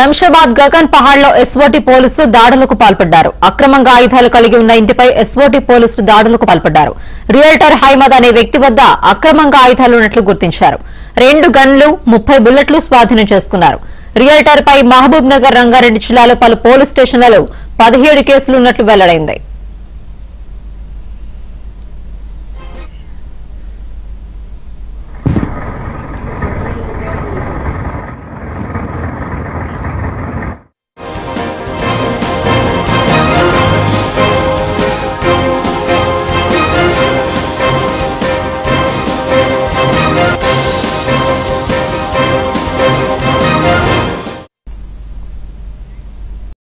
Shamshabad Gagan పహాడ్లో SOT పోలీసులు దాడులకు పాల్పడ్డారు. అక్రమంగా ఆయుధాలు కలిగి ఉన్న ఇంటిపై ఎస్ఓటీ పోలీసులు దాడులకు పాల్పడ్డారు. రియల్టర్ హైమద్ అనే వ్యక్తి వద్ద అక్రమంగా ఆయుధాలు ఉన్నట్లు గుర్తించారు. రెండు గన్లు ముప్పై బుల్లెట్లు స్వాధీనం చేసుకున్నారు. రియల్టర్ పై మహబూబ్ నగర్ రంగారెడ్డి జిల్లాలో పలు పోలీస్ స్టేషన్లలో పదిహేడు కేసులున్నట్లు వెల్లడైంది.